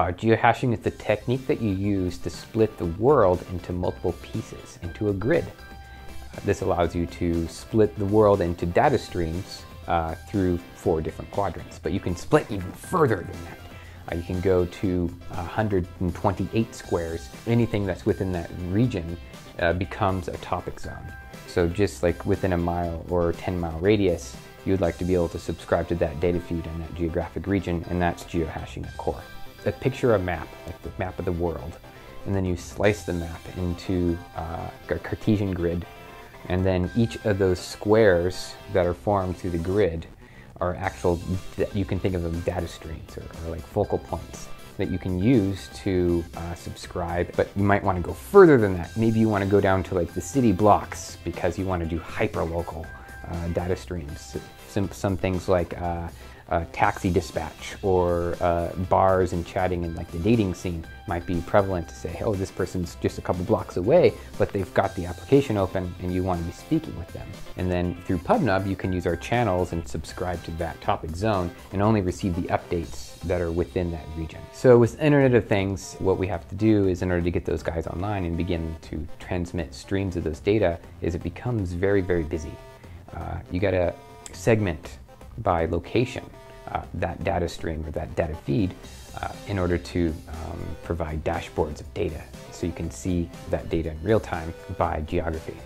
Uh, geohashing is the technique that you use to split the world into multiple pieces, into a grid. Uh, this allows you to split the world into data streams uh, through four different quadrants, but you can split even further than that. Uh, you can go to 128 squares. Anything that's within that region uh, becomes a topic zone. So just like within a mile or 10 mile radius, you'd like to be able to subscribe to that data feed in that geographic region, and that's geohashing at core a picture of a map, like the map of the world, and then you slice the map into uh, a Cartesian grid, and then each of those squares that are formed through the grid are actual, you can think of them data streams or, or like focal points that you can use to uh, subscribe, but you might want to go further than that. Maybe you want to go down to like the city blocks because you want to do hyperlocal uh, data streams. Some, some things like uh, uh, taxi dispatch or uh, bars and chatting and like the dating scene might be prevalent to say, oh, this person's just a couple blocks away, but they've got the application open and you want to be speaking with them. And then through PubNub, you can use our channels and subscribe to that topic zone and only receive the updates that are within that region. So with Internet of Things, what we have to do is in order to get those guys online and begin to transmit streams of those data is it becomes very, very busy. You got to segment by location uh, that data stream or that data feed uh, in order to um, provide dashboards of data so you can see that data in real time by geography.